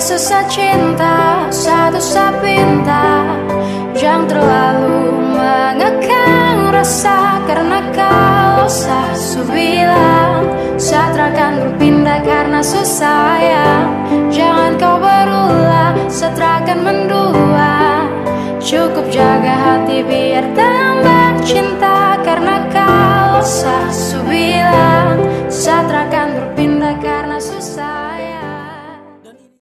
Sesak cinta, satu sapinta Jangan terlalu mengekang rasa Karena kau sah subilang. Satra akan berpindah karena susah ya. Jangan kau berulah, satra akan mendua. Cukup jaga hati biar tambah cinta Karena kau sah subilang. Satra akan berpindah karena susah.